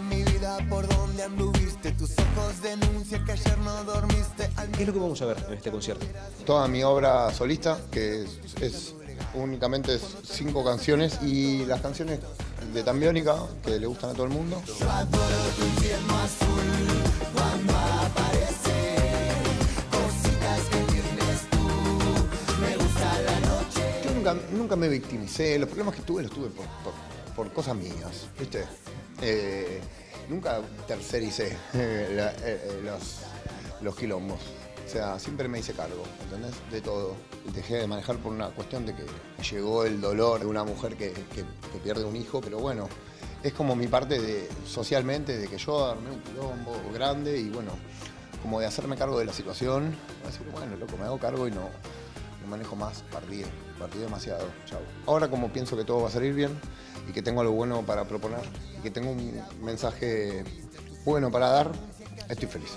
Mi vida por donde anduviste. Tus ojos denuncian que ayer no dormiste. ¿Qué es lo que vamos a ver en este concierto? Toda mi obra solista, que es, es únicamente cinco canciones y las canciones de Tambiónica, que le gustan a todo el mundo. Yo adoro tu infierno azul cuando aparece. Cositas que tienes tú. Me gusta la noche. Yo nunca, nunca me victimicé, los problemas que tuve los tuve por, por- por cosas mías, ¿viste? Eh, nunca tercericé eh, eh, los, los quilombos. O sea, siempre me hice cargo, ¿entendés? De todo. Dejé de manejar por una cuestión de que llegó el dolor de una mujer que, que- pierde un hijo, pero bueno, es como mi parte de socialmente, de que yo armé un quilombo grande y bueno, como de hacerme cargo de la situación, decir, bueno, loco, me hago cargo y no, no manejo más, partí, partí demasiado, chao. Ahora como pienso que todo va a salir bien y que tengo algo bueno para proponer y que tengo un mensaje bueno para dar, estoy feliz.